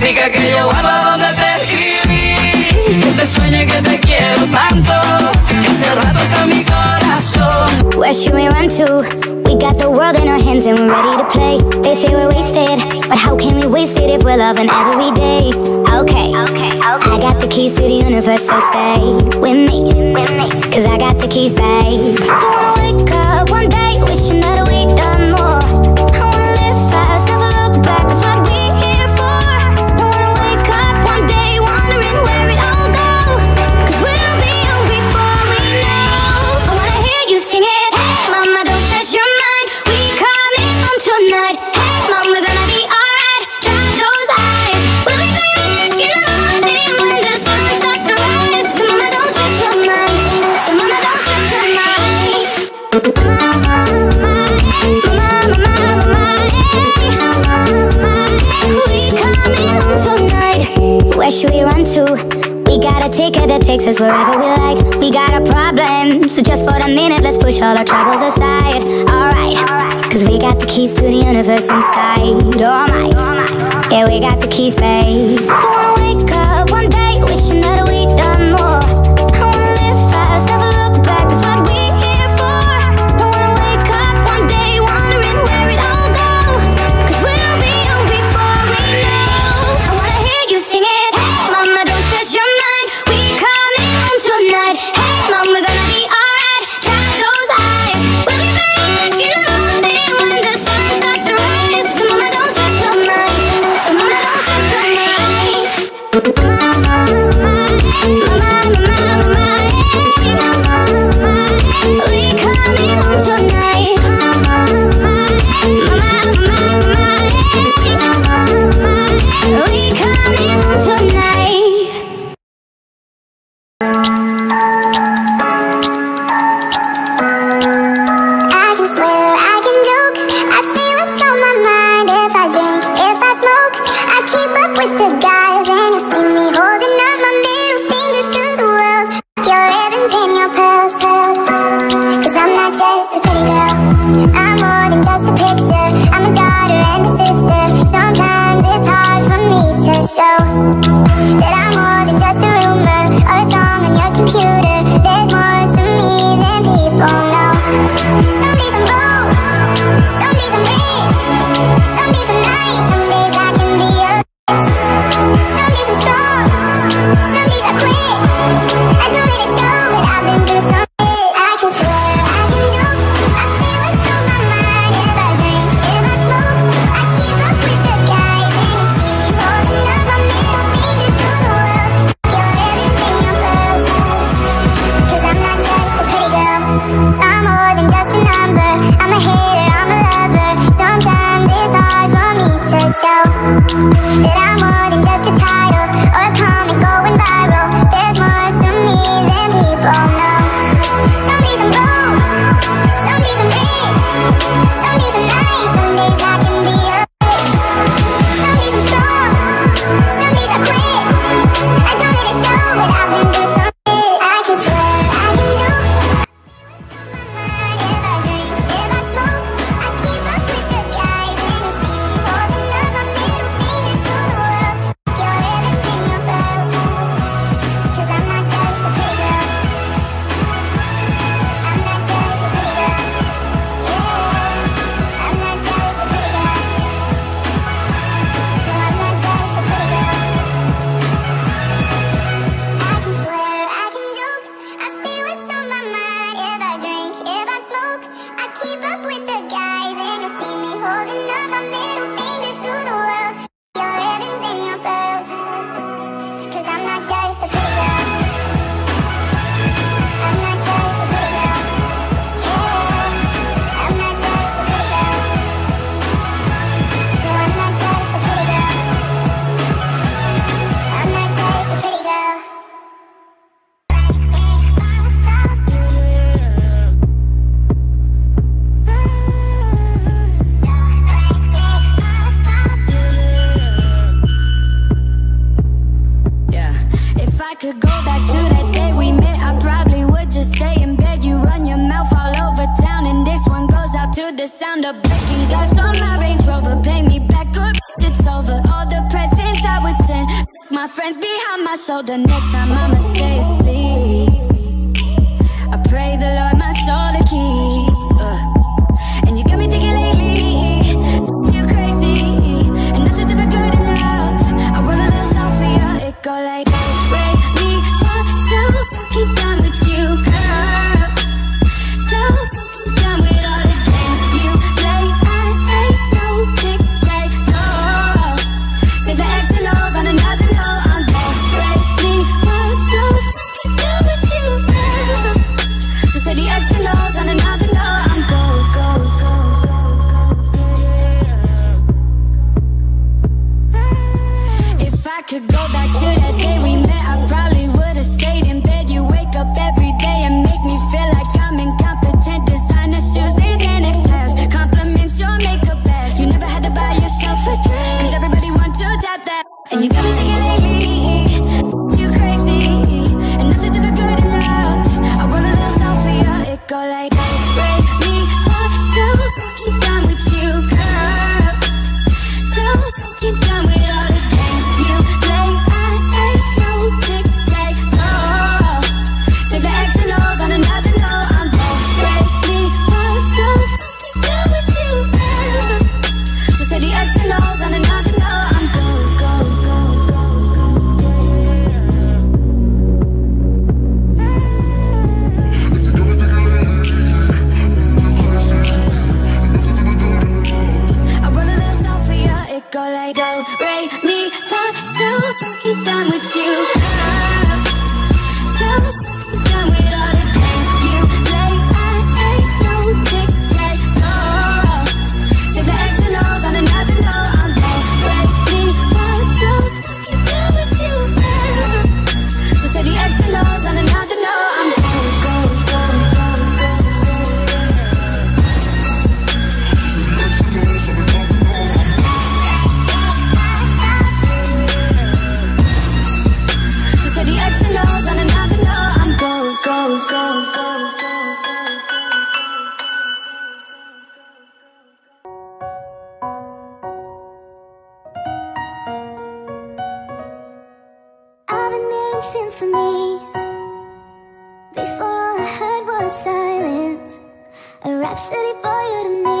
que yo donde te escribí. Que te sueñe que te quiero tanto, que está mi corazón. Where should we run to? We got the world in our hands and we're ready to play. They say we're wasted, but how can we waste it if we're loving every day? Okay, okay, okay. I got the keys to the universe, so stay with me. With me. Cause I got the keys, babe. We got a ticket that takes us wherever we like. We got a problem, so just for the minute Let's push all our troubles aside. Alright, cause we got the keys to the universe inside. All might, yeah we got the keys, babe. I wanna wake up one day wishing that in your pearls. I found a breaking glass on my Range Rover. Pay me back, good, it's over. All the presents I would send. My friends behind my shoulder. Next time I'ma stay asleep. could go back to that day we met, I probably would have stayed in bed. You wake up every day and make me feel like I'm incompetent. Designer shoes and Xanax tabs, compliments your makeup bag. You never had to buy yourself a dress, cause everybody wants to tap that. And you got me thinking. and symphonies. Before all I heard was silence. A rhapsody for you to me.